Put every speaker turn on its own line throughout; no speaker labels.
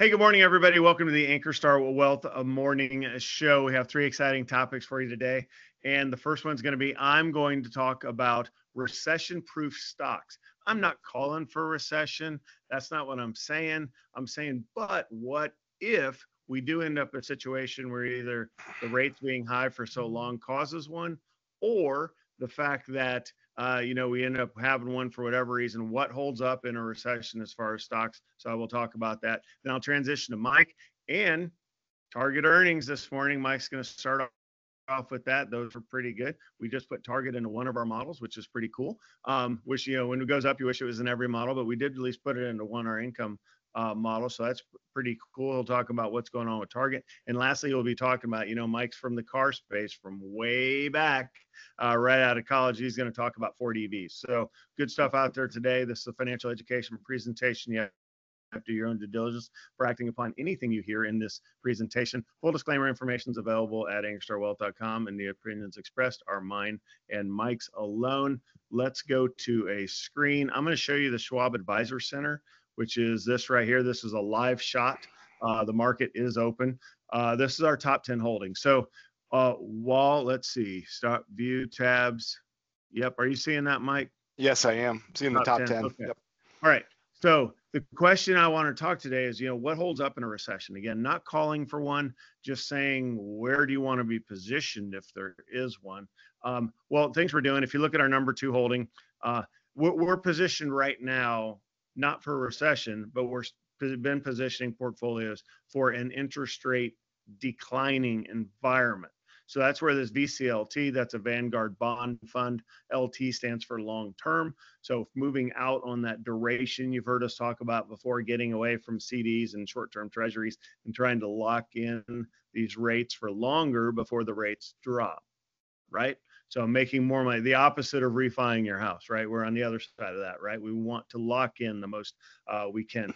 Hey, good morning, everybody. Welcome to the Ankerstar Wealth Morning Show. We have three exciting topics for you today. And the first one's going to be I'm going to talk about recession proof stocks. I'm not calling for recession. That's not what I'm saying. I'm saying, but what if we do end up in a situation where either the rates being high for so long causes one, or the fact that uh, you know, we end up having one for whatever reason. What holds up in a recession as far as stocks? So I will talk about that. Then I'll transition to Mike and target earnings this morning. Mike's going to start off with that. Those are pretty good. We just put target into one of our models, which is pretty cool. Um, which you know, when it goes up, you wish it was in every model, but we did at least put it into one our income uh, model. So that's pretty cool. He'll talk about what's going on with Target. And lastly, he'll be talking about, you know, Mike's from the car space from way back, uh, right out of college. He's going to talk about Ford EVs. So good stuff out there today. This is a financial education presentation. You have to do your own due diligence for acting upon anything you hear in this presentation. Full disclaimer information is available at ankerstarwealth.com, and the opinions expressed are mine and Mike's alone. Let's go to a screen. I'm going to show you the Schwab Advisor Center which is this right here. This is a live shot. Uh, the market is open. Uh, this is our top 10 holdings. So uh, while, let's see, start view tabs. Yep. Are you seeing that, Mike?
Yes, I am. Seeing top the top 10. 10. Okay.
Yep. All right. So the question I want to talk today is, you know, what holds up in a recession? Again, not calling for one, just saying where do you want to be positioned if there is one? Um, well, things we're doing. If you look at our number two holding, uh, we're, we're positioned right now not for recession, but we're been positioning portfolios for an interest rate declining environment. So that's where this VCLT, that's a Vanguard bond fund. LT stands for long term. So moving out on that duration you've heard us talk about before, getting away from CDs and short term treasuries and trying to lock in these rates for longer before the rates drop, right? So making more money, the opposite of refining your house, right? We're on the other side of that, right? We want to lock in the most uh, we can.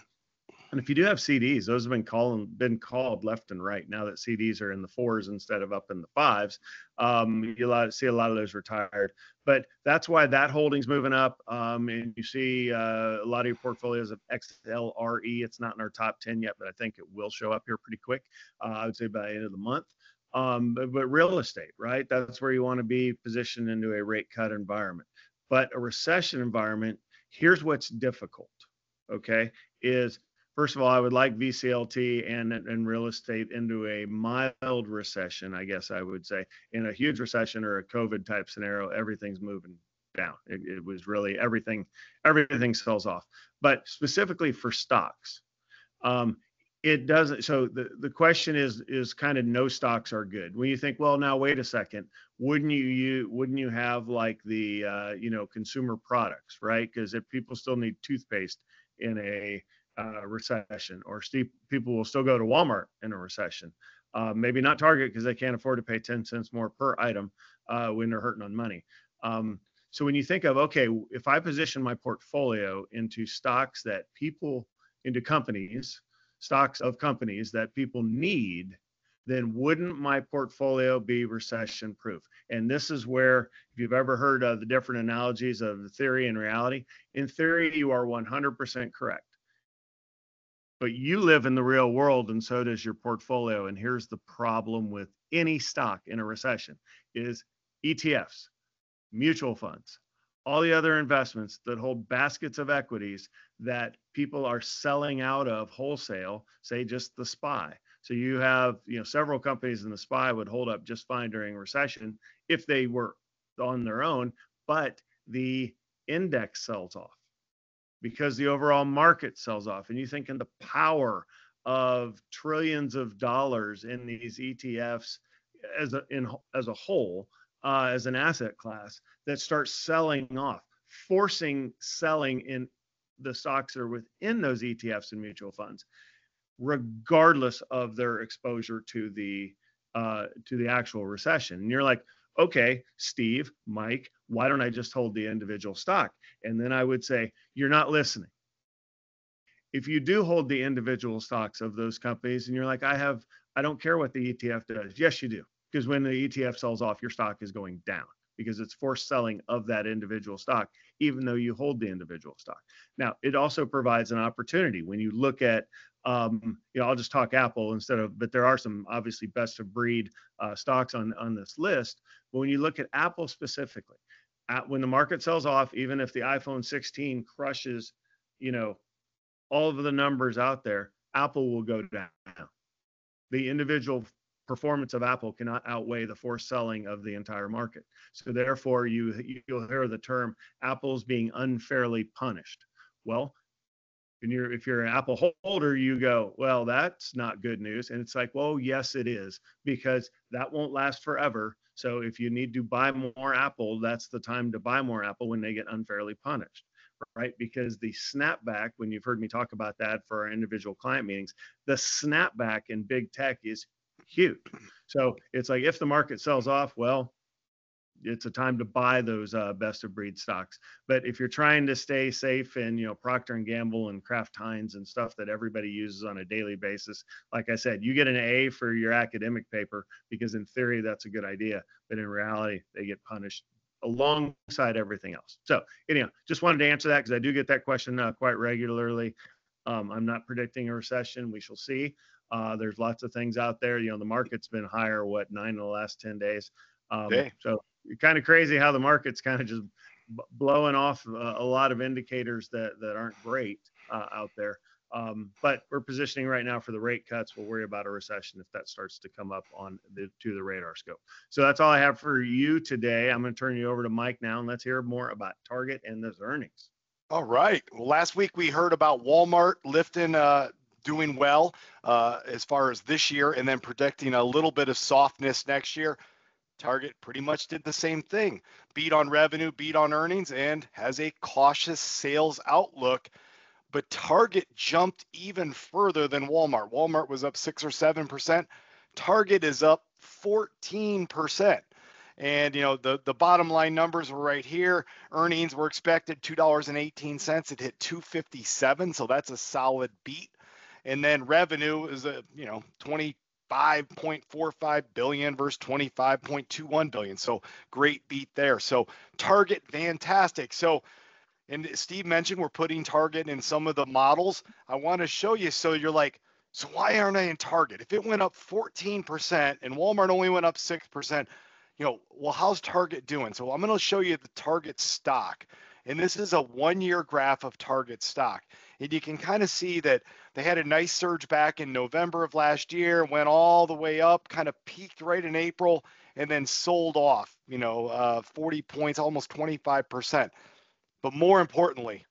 And if you do have CDs, those have been calling, been called left and right. Now that CDs are in the fours instead of up in the fives, um, you see a lot of those retired. But that's why that holding's moving up. Um, and you see uh, a lot of your portfolios of XLRE. It's not in our top 10 yet, but I think it will show up here pretty quick. Uh, I would say by the end of the month. Um, but, but real estate, right? That's where you want to be positioned into a rate cut environment. But a recession environment, here's what's difficult, okay? Is first of all, I would like VCLT and, and real estate into a mild recession, I guess I would say. In a huge recession or a COVID type scenario, everything's moving down. It, it was really everything, everything sells off. But specifically for stocks, um, it doesn't so the, the question is is kind of no stocks are good. When you think well now wait a second wouldn't you, you wouldn't you have like the uh, you know consumer products right? Because if people still need toothpaste in a uh, recession or Steve, people will still go to walmart in a recession uh, maybe not target because they can't afford to pay 10 cents more per item uh, when they're hurting on money. Um, so when you think of okay if i position my portfolio into stocks that people into companies stocks of companies that people need, then wouldn't my portfolio be recession proof? And this is where, if you've ever heard of the different analogies of theory and reality, in theory, you are 100% correct. But you live in the real world, and so does your portfolio. And here's the problem with any stock in a recession is ETFs, mutual funds, all the other investments that hold baskets of equities that people are selling out of wholesale, say just the SPY. So you have, you know, several companies in the SPY would hold up just fine during recession if they were on their own, but the index sells off because the overall market sells off. And you think in the power of trillions of dollars in these ETFs as a in as a whole uh, as an asset class that starts selling off, forcing selling in the stocks that are within those ETFs and mutual funds, regardless of their exposure to the uh, to the actual recession. And you're like, okay, Steve, Mike, why don't I just hold the individual stock? And then I would say, you're not listening. If you do hold the individual stocks of those companies and you're like, I have, I don't care what the ETF does. Yes, you do because when the ETF sells off, your stock is going down because it's forced selling of that individual stock, even though you hold the individual stock. Now, it also provides an opportunity when you look at um, you know, I'll just talk Apple instead of, but there are some obviously best of breed uh, stocks on on this list. But when you look at Apple specifically, at, when the market sells off, even if the iPhone 16 crushes, you know, all of the numbers out there, Apple will go down. The individual performance of Apple cannot outweigh the forced selling of the entire market. So therefore, you you'll hear the term Apple's being unfairly punished. Well, you're if you're an Apple holder, you go, well, that's not good news. And it's like, well, yes, it is because that won't last forever. So if you need to buy more Apple, that's the time to buy more Apple when they get unfairly punished right? Because the snapback, when you've heard me talk about that for our individual client meetings, the snapback in big tech is huge. So it's like if the market sells off, well, it's a time to buy those uh, best of breed stocks. But if you're trying to stay safe and you know Procter and Gamble and Kraft Heinz and stuff that everybody uses on a daily basis, like I said, you get an A for your academic paper because in theory that's a good idea, but in reality they get punished alongside everything else. So anyhow, just wanted to answer that because I do get that question uh, quite regularly. Um, I'm not predicting a recession. We shall see. Uh, there's lots of things out there. You know, the market's been higher, what, nine in the last 10 days. Um, so kind of crazy how the market's kind of just b- blowing off uh, a lot of indicators that, that aren't great uh, out there. Um, but we're positioning right now for the rate cuts. We'll worry about a recession if that starts to come up on the to the radar scope. So that's all I have for you today. I'm going to turn you over to Mike now, and let's hear more about Target and those earnings.
All right. Well, last week we heard about Walmart lifting, uh, doing well uh, as far as this year, and then predicting a little bit of softness next year. Target pretty much did the same thing beat on revenue, beat on earnings, and has a cautious sales outlook but Target jumped even further than Walmart. Walmart was up six or seven percent. Target is up 14 percent. And you know the the bottom line numbers were right here. Earnings were expected two dollars and eighteen cents. It hit 257, so that's a solid beat. And then revenue is a you know 25.45 billion versus 25.21 billion. So great beat there. So Target fantastic. So and Steve mentioned we're putting Target in some of the models. I want to show you so you're like, so why aren't I in Target? If it went up 14% and Walmart only went up 6%, you know, well, how's Target doing? So I'm going to show you the Target stock. And this is a one year graph of Target stock. And you can kind of see that they had a nice surge back in November of last year, went all the way up, kind of peaked right in April, and then sold off, you know, uh, 40 points, almost 25%. But more importantly,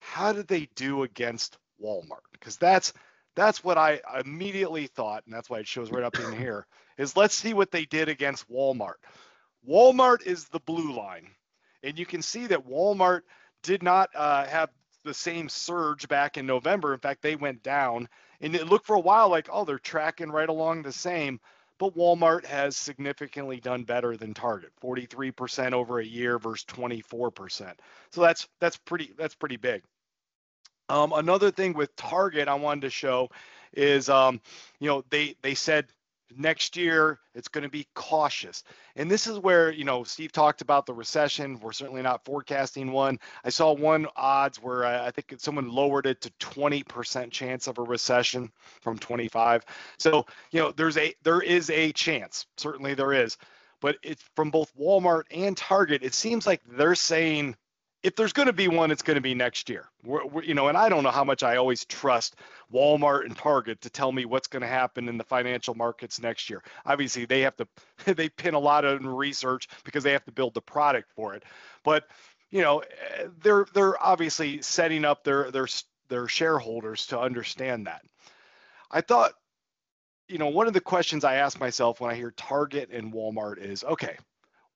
how did they do against Walmart? Because that's that's what I immediately thought, and that's why it shows right up in here. Is let's see what they did against Walmart. Walmart is the blue line, and you can see that Walmart did not uh, have the same surge back in November. In fact, they went down, and it looked for a while like, oh, they're tracking right along the same but Walmart has significantly done better than Target, 43% over a year versus 24%. So that's that's pretty that's pretty big. Um, another thing with Target I wanted to show is um, you know they they said next year it's going to be cautious. And this is where you know steve talked about the recession. We're certainly not forecasting one. I saw one odds where i, think someone lowered it to 20% chance of a recession from 25 so you know there's a there is a chance. Certainly there is. But it's from both walmart and target it seems like they're saying if there's going to be one, it's going to be next year. We're, we're, you know, and I don't know how much I always trust Walmart and Target to tell me what's going to happen in the financial markets next year. Obviously, they have to they pin a lot of research because they have to build the product for it. But you know, they're they're obviously setting up their their their shareholders to understand that. I thought, you know, one of the questions I ask myself when I hear Target and Walmart is, okay,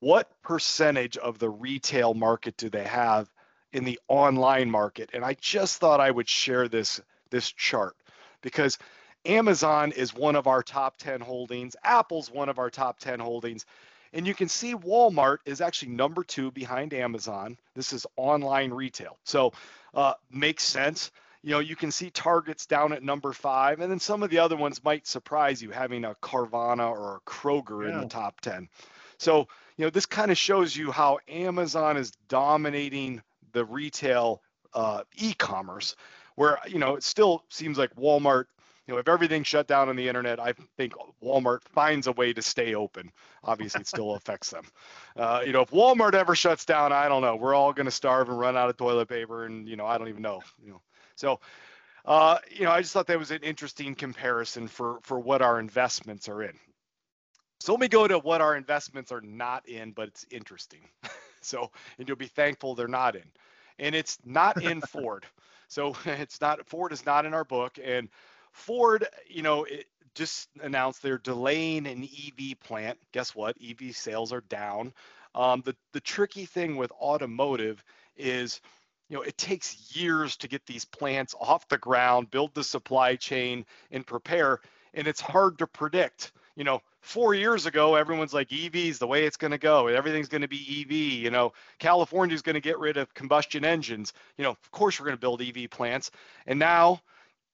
what percentage of the retail market do they have in the online market? And I just thought I would share this this chart because Amazon is one of our top 10 holdings, Apple's one of our top 10 holdings. And you can see Walmart is actually number two behind Amazon. This is online retail. So uh, makes sense. You know, you can see Target's down at number five, and then some of the other ones might surprise you having a Carvana or a Kroger yeah. in the top 10. So you know, this kind of shows you how Amazon is dominating the retail uh, e-commerce, where you know it still seems like Walmart You know, if everything shut down on the internet, I think Walmart finds a way to stay open. Obviously, it still affects them. Uh, you know, if Walmart ever shuts down, I don't know. We're all going to starve and run out of toilet paper, and you know, I don't even know. You know, so. Uh, you know, I just thought that was an interesting comparison for for what our investments are in. So let me go to what our investments are not in, but it's interesting. so, and you'll be thankful they're not in. And it's not in Ford. So it's not, Ford is not in our book. And Ford, you know, it just announced they're delaying an EV plant. Guess what? EV sales are down. Um, the, the tricky thing with automotive is, you know, it takes years to get these plants off the ground, build the supply chain, and prepare. And it's hard to predict you know, four years ago, everyone's like EVs, the way it's going to go, everything's going to be EV. You know, California's going to get rid of combustion engines. You know, of course, we're going to build EV plants. And now,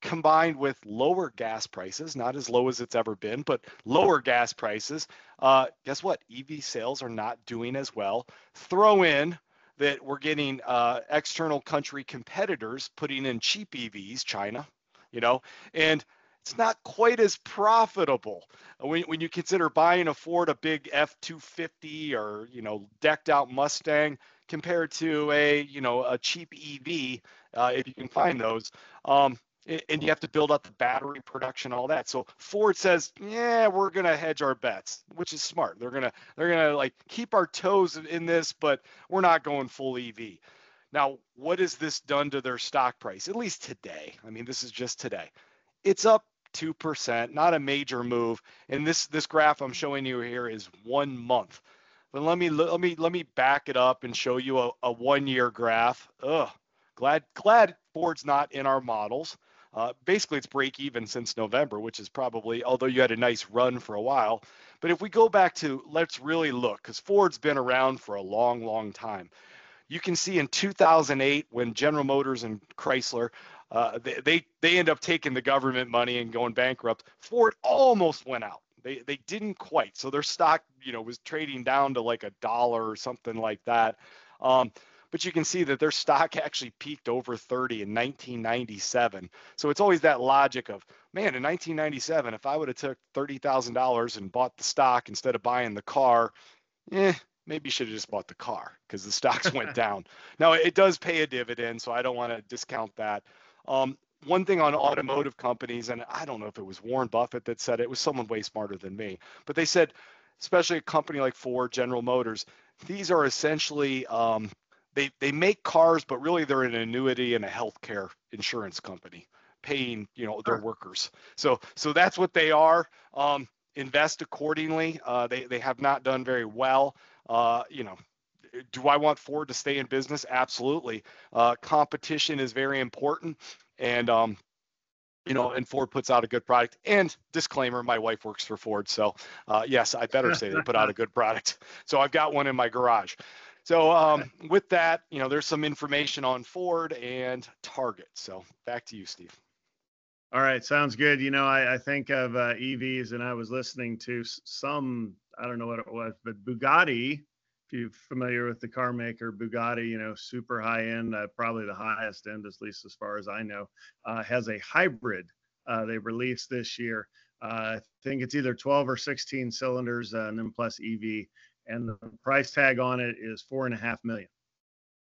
combined with lower gas prices, not as low as it's ever been, but lower gas prices, uh, guess what? EV sales are not doing as well. Throw in that we're getting uh, external country competitors putting in cheap EVs, China, you know, and it's not quite as profitable when, when you consider buying a Ford, a big F250 or you know decked out Mustang compared to a you know a cheap EV uh, if you can find those. Um, and you have to build up the battery production, all that. So Ford says, yeah, we're gonna hedge our bets, which is smart. They're gonna they're gonna like keep our toes in this, but we're not going full EV. Now, what has this done to their stock price? At least today. I mean, this is just today. It's up 2%, not a major move. And this this graph I'm showing you here is one month. But let me let me let me back it up and show you a, a one year graph. Ugh, glad glad Ford's not in our models. Uh, basically, it's break even since November, which is probably, although you had a nice run for a while. But if we go back to, let's really look, because Ford's been around for a long, long time. You can see in 2008 when General Motors and Chrysler uh, they, they they end up taking the government money and going bankrupt. Ford almost went out. They they didn't quite. So their stock, you know, was trading down to like a dollar or something like that. Um, but you can see that their stock actually peaked over 30 in 1997. So it's always that logic of, man, in 1997, if I would have took $30,000 and bought the stock instead of buying the car, eh, maybe you should have just bought the car because the stocks went down. Now it does pay a dividend, so I don't want to discount that. Um, one thing on automotive companies, and I don't know if it was Warren Buffett that said it, it was someone way smarter than me, but they said, especially a company like Ford, General Motors, these are essentially um, they they make cars, but really they're an annuity and a healthcare insurance company paying you know their workers. So so that's what they are. Um, invest accordingly. Uh, they they have not done very well. Uh, you know do I want Ford to stay in business? Absolutely. Uh, competition is very important, and um, you know, and Ford puts out a good product. And disclaimer: my wife works for Ford, so uh, yes, I better say they put out a good product. So I've got one in my garage. So um, with that, you know, there's some information on Ford and Target. So back to you, Steve.
All right, sounds good. You know, I, I think of uh, EVs, and I was listening to some, I don't know what it was, but Bugatti you're familiar with the car maker Bugatti, you know, super high end, uh, probably the highest end, at least as far as I know, uh, has a hybrid uh, they released this year. Uh, I think it's either 12 or 16 cylinders uh, and then plus EV, and the price tag on it is four and a half million.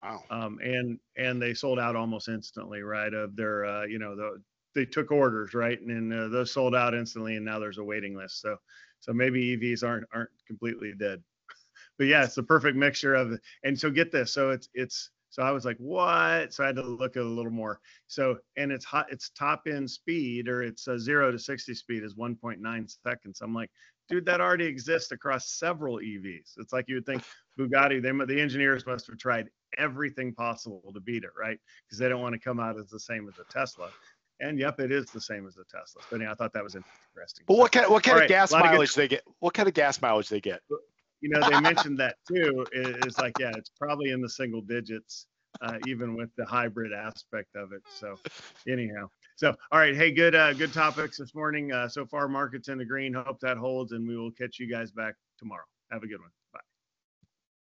Wow.
Um, and and they sold out almost instantly, right? Of their, uh, you know, the, they took orders, right, and then those sold out instantly, and now there's a waiting list. So so maybe EVs aren't aren't completely dead but yeah, it's the perfect mixture of and so get this. So it's it's so I was like, what? So I had to look at a little more. So and it's hot, it's top end speed or it's a zero to 60 speed is 1.9 seconds. I'm like, dude, that already exists across several EVs. It's like you would think Bugatti, they the engineers must have tried everything possible to beat it, right? Because they don't want to come out as the same as a Tesla. And yep, it is the same as a Tesla. But yeah, I thought that was interesting.
But what kind, what kind of right, gas mileage of they get? What kind of gas mileage they get?
You know, they mentioned that too. It's like, yeah, it's probably in the single digits, uh, even with the hybrid aspect of it. So, anyhow, so all right, hey, good, uh, good topics this morning. Uh, so far, markets in the green. Hope that holds, and we will catch you guys back tomorrow. Have a good one.